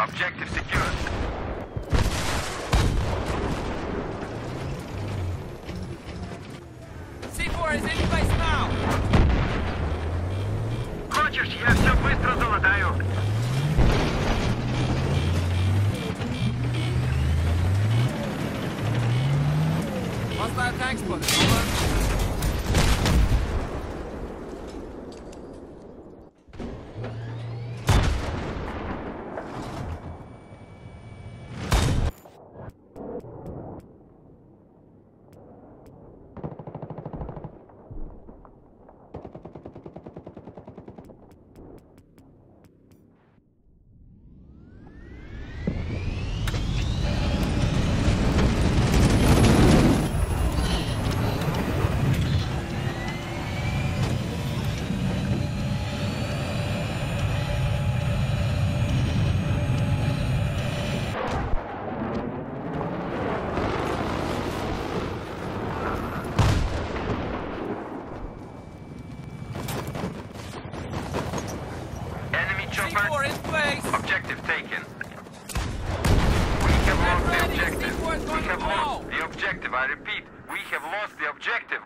Objective secured. C4 is in place now! Хочешь, я все быстро заладаю? Hostile tank spotted, over. C4 in place! Objective taken. We have lost the objective. We have lost the objective. I repeat, we have lost the objective.